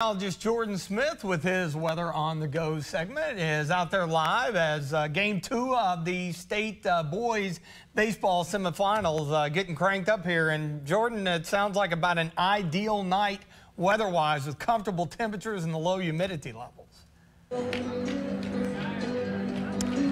Meteorologist Jordan Smith with his Weather on the Go segment is out there live as uh, game two of the state uh, boys baseball semifinals uh, getting cranked up here. And Jordan, it sounds like about an ideal night weather-wise with comfortable temperatures and the low humidity levels.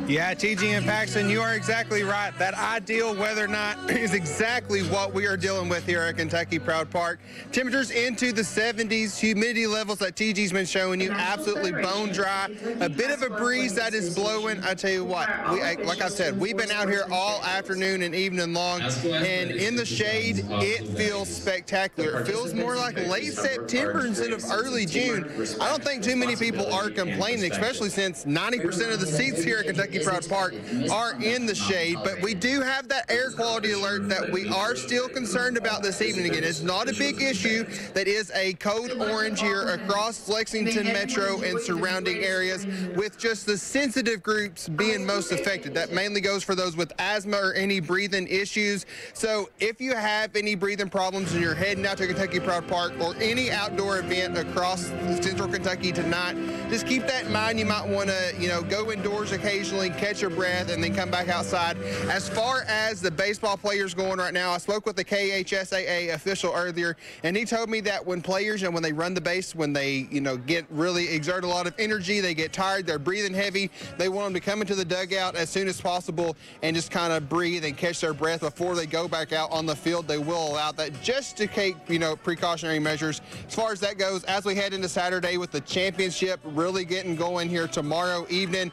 Yeah, TG and Paxton, you are exactly right. That ideal weather night is exactly what we are dealing with here at Kentucky Proud Park. Temperatures into the 70s, humidity levels that TG's been showing you absolutely bone dry. A bit of a breeze that is blowing. I tell you what, we, like I said, we've been out here all afternoon and evening long, and in the shade, it feels spectacular. It feels more like late September instead of early June. I don't think too many people are complaining, especially since 90% of the seats here at Kentucky Proud Park are in the shade, but we do have that air quality alert that we are still concerned about this evening. Again, it's not a big issue. That is a code orange here across Lexington Metro and surrounding areas with just the sensitive groups being most affected. That mainly goes for those with asthma or any breathing issues. So if you have any breathing problems and you're heading out to Kentucky Proud Park or any outdoor event across central Kentucky tonight, just keep that in mind. You might want to, you know, go indoors occasionally catch your breath, and then come back outside. As far as the baseball players going right now, I spoke with the KHSAA official earlier, and he told me that when players and when they run the base, when they you know get really exert a lot of energy, they get tired, they're breathing heavy. They want them to come into the dugout as soon as possible and just kind of breathe and catch their breath before they go back out on the field. They will allow that just to take you know precautionary measures. As far as that goes, as we head into Saturday with the championship really getting going here tomorrow evening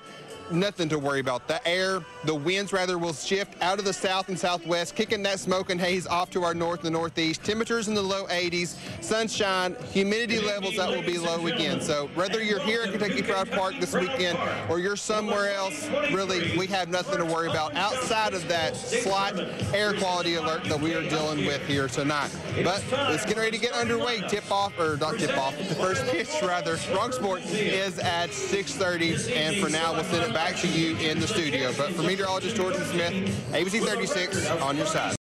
nothing to worry about. The air, the winds rather, will shift out of the south and southwest, kicking that smoke and haze off to our north and northeast. Temperatures in the low 80s, sunshine, humidity levels that will be low again. So whether you're here at Kentucky Proud Park this weekend or you're somewhere else, really, we have nothing to worry about outside of that slight air quality alert that we are dealing with here tonight. But it's getting ready to get underway. Tip off, or not tip off, the first pitch rather, wrong sport, is at 6.30. And for now, we'll send it back to you in the studio. But for meteorologist Jordan Smith, ABC 36 on your side.